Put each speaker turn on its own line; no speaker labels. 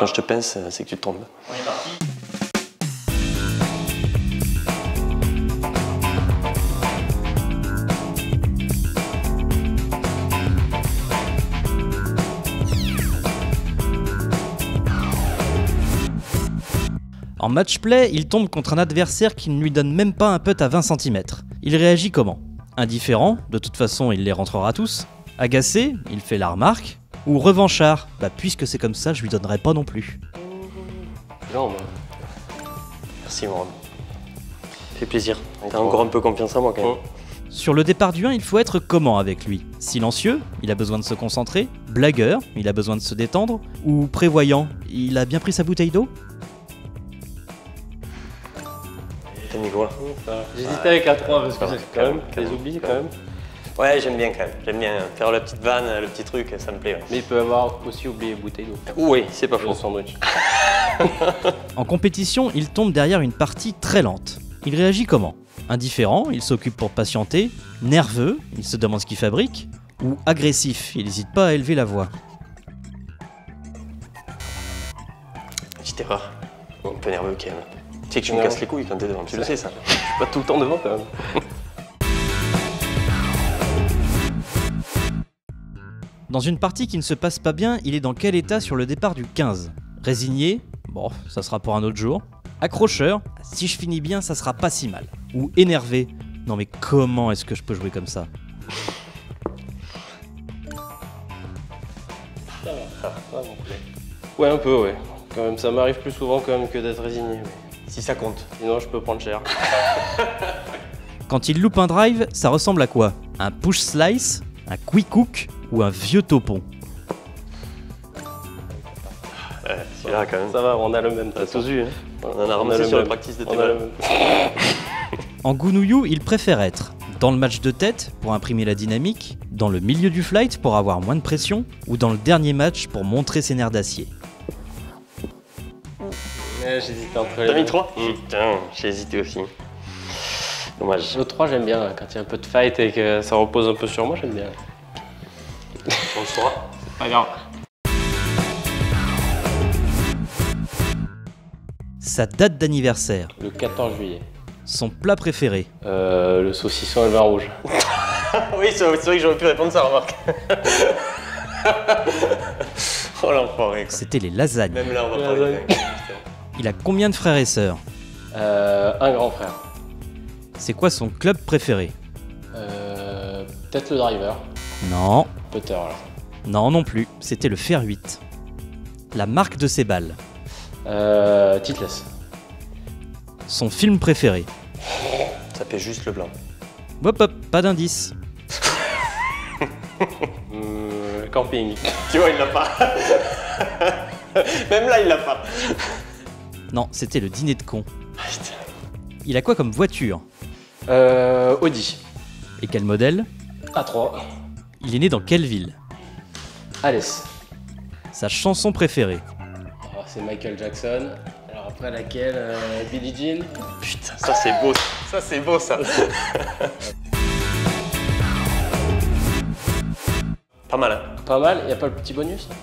quand je te pince, c'est que tu tombes.
On est parti.
En match play, il tombe contre un adversaire qui ne lui donne même pas un putt à 20 cm. Il réagit comment? Indifférent, de toute façon il les rentrera tous. Agacé, il fait la remarque. Ou revanchard, bah puisque c'est comme ça, je lui donnerai pas non plus.
Non, moi. Merci, Moran. Fait plaisir. T'as encore un peu confiance en moi quand même.
Sur le départ du 1, il faut être comment avec lui? Silencieux, il a besoin de se concentrer Blagueur, il a besoin de se détendre Ou prévoyant, il a bien pris sa bouteille d'eau?
T'as mis quoi?
J'hésitais avec la 3 parce que c'est
quand même,
les oublis quand même.
Ouais, j'aime bien quand même. J'aime bien faire la petite vanne, le petit truc, ça me plaît. ouais.
Mais il peut avoir aussi oublié bouteille d'eau.
Oui, c'est pas faux.
sandwich.
En compétition, il tombe derrière une partie très lente. Il réagit comment? Indifférent, il s'occupe pour patienter Nerveux, il se demande ce qu'il fabrique Ou agressif, il n'hésite pas à élever la voix?
Petite erreur. Un peu nerveux quand même. Tu sais que tu me casses les couilles quand t'es devant, tu le sais ça. Je suis pas tout le temps devant quand même.
Dans une partie qui ne se passe pas bien, il est dans quel état sur le départ du 15 Résigné? Bon, ça sera pour un autre jour. Accrocheur? Si je finis bien, ça sera pas si mal. Ou énervé? Non mais comment est-ce que je peux jouer comme ça?
Ouais, un peu, ouais. Quand même, ça m'arrive plus souvent quand même que d'être résigné. mais
Si ça compte.
Sinon, je peux prendre cher.
Quand il loupe un drive, ça ressemble à quoi? Un push slice? Un quick hook? Ou un vieux topon
Ouais, c'est là quand même.
Ça va, on a le même.
T'as tous vu, hein On en a ramassé
le
sur la practice de
On a le même.
En Gounouillou, il préfère être dans le match de tête pour imprimer la dynamique, dans le milieu du flight pour avoir moins de pression, ou dans le dernier match pour montrer ses nerfs d'acier.
Ouais, J'hésitais entre les
T'as mis
deux.
3 Putain, j'ai hésité aussi. Dommage.
Le 3, j'aime bien. Quand il y a un peu de fight et que ça repose un peu sur moi, j'aime bien.
On le saura.
Pas grave.
Sa date d'anniversaire,
Le 14 juillet.
son plat préféré,
Euh, le saucisson et le vin rouge.
oui, c'est vrai que j'aurais pu répondre ça, remarque. oh l'enfoiré
c'était les lasagnes.
Même là, on va parler.
Il a combien de frères et sœurs
Euh, un grand frère.
C'est quoi son club préféré
Euh, Peut-être le driver.
Non,
Putter, là.
non non plus, c'était le fer 8. La marque de ses balles,
Euh, Titless.
son film préféré.
Ça fait juste le blanc.
Hop hop, pas d'indice.
Hum, camping.
Tu vois, il l'a pas. Même là, il l'a pas.
Non, c'était le dîner de con.
Putain.
Il a quoi comme voiture?
Euh, Audi.
Et quel modèle?
A3.
Il est né dans quelle ville
Alès.
Sa chanson préférée
Oh, c'est Michael Jackson. Alors après laquelle euh, Billie Jean.
Putain, ça c'est beau. Ça c'est beau ça. pas mal hein.
Pas mal. Y a pas le petit bonus là